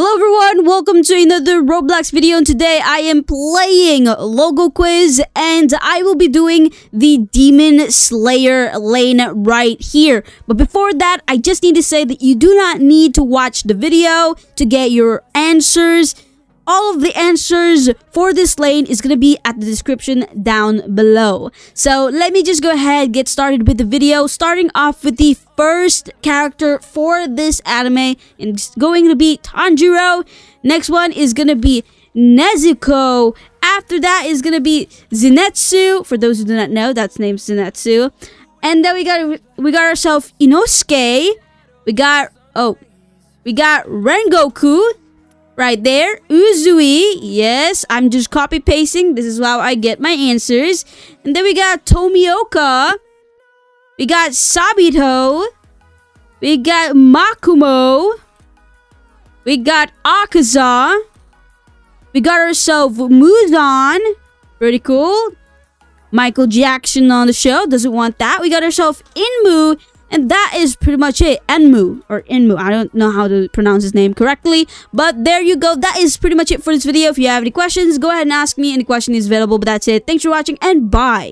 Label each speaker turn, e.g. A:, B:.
A: Hello everyone, welcome to another Roblox video. And today I am playing Logo Quiz and I will be doing the Demon Slayer lane right here. But before that, I just need to say that you do not need to watch the video to get your answers all of the answers for this lane is going to be at the description down below. So let me just go ahead get started with the video starting off with the first character for this anime it's going to be Tanjiro. Next one is going to be Nezuko. After that is going to be Zenitsu. For those who do not know, that's named Zenitsu. And then we got we got ourselves Inosuke. We got oh, we got Rengoku right there. Uzui, yes, I'm just copy pasting. This is how I get my answers. And then we got Tomioka. We got Sabito. We got Makomo. We got Akaza. We got ourselves Muzan. Pretty cool. Michael Jackson on the show. Doesn't want that. We got ourselves Inmu. And that is pretty much it. Enmu or Inmu. I don't know how to pronounce his name correctly. But there you go. That is pretty much it for this video. If you have any questions, go ahead and ask me. Any question is available. But that's it. Thanks for watching and bye.